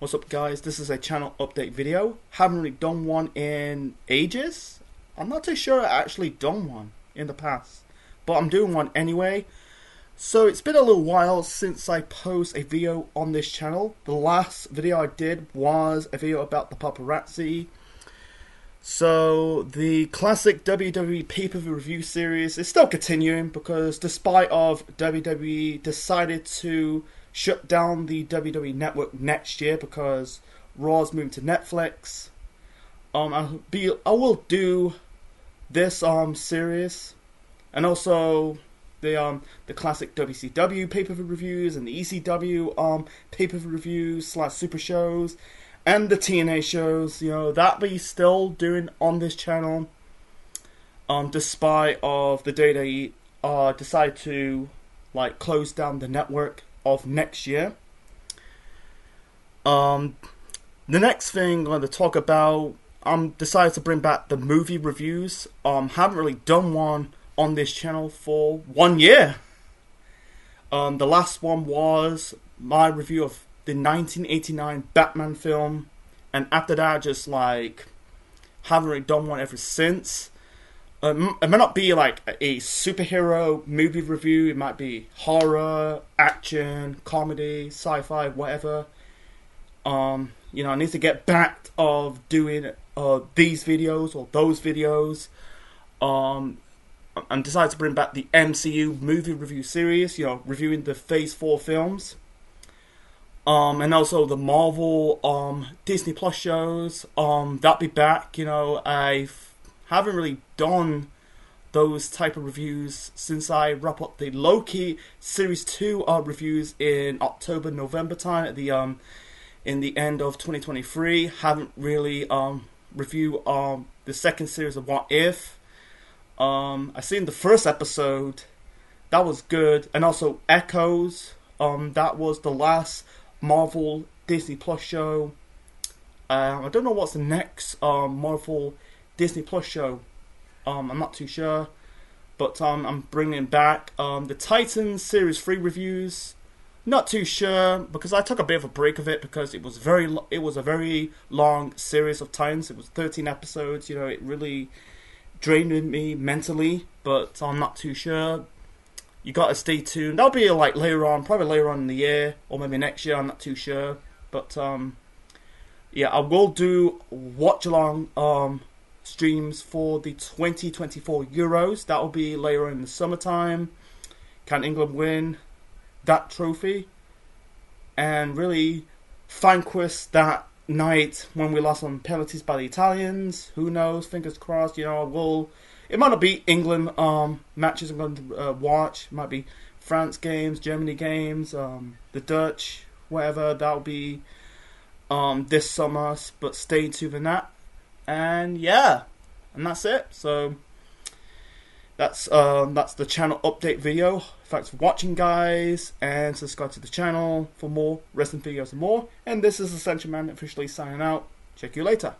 What's up guys, this is a channel update video. Haven't really done one in ages. I'm not too sure I actually done one in the past. But I'm doing one anyway. So it's been a little while since I post a video on this channel. The last video I did was a video about the paparazzi. So the classic WWE pay-per-view review series is still continuing because despite of WWE decided to shut down the WWE Network next year because Raw's moving to Netflix. Um, I'll be I will do this um series, and also the um the classic WCW pay per view reviews and the ECW um pay per view reviews slash super shows, and the TNA shows. You know that we still doing on this channel. Um, despite of the day they uh decide to like close down the network of next year. Um, the next thing I'm going to talk about, I'm decided to bring back the movie reviews. Um, haven't really done one on this channel for one year. Um, the last one was my review of the 1989 Batman film, and after that, I just like haven't really done one ever since. Um, it might not be like a superhero movie review. It might be horror, action, comedy, sci-fi, whatever. Um, you know, I need to get back of doing uh, these videos or those videos. Um, and decided to bring back the MCU movie review series. You know, reviewing the Phase Four films. Um, and also the Marvel um, Disney Plus shows. Um, that'll be back. You know, I've haven't really done those type of reviews since I wrap up the Loki series two uh, reviews in October November time at the um in the end of 2023. Haven't really um review um the second series of What If. Um, I seen the first episode, that was good, and also Echoes. Um, that was the last Marvel Disney Plus show. Um, I don't know what's the next um, Marvel Disney Plus show. Um, I'm not too sure, but um, I'm bringing back um, the Titans series three reviews. Not too sure because I took a bit of a break of it because it was very it was a very long series of Titans. It was 13 episodes. You know, it really drained me mentally, but I'm not too sure. You gotta stay tuned. That'll be like later on, probably later on in the year or maybe next year. I'm not too sure, but um, yeah, I will do watch along um streams for the 2024 Euros. That will be later in the summertime. Can England win that trophy? And really vanquish that night when we lost on penalties by the Italians. Who knows? Fingers crossed. You know, we'll. It might not be England um, matches I'm going to uh, watch. It might be France games, Germany games, um, the Dutch, whatever. That'll be um, this summer. But stay tuned for that. And yeah, and that's it. So that's um, that's the channel update video. Thanks for watching, guys, and subscribe to the channel for more wrestling videos and more. And this is Ascension Man officially signing out. Check you later.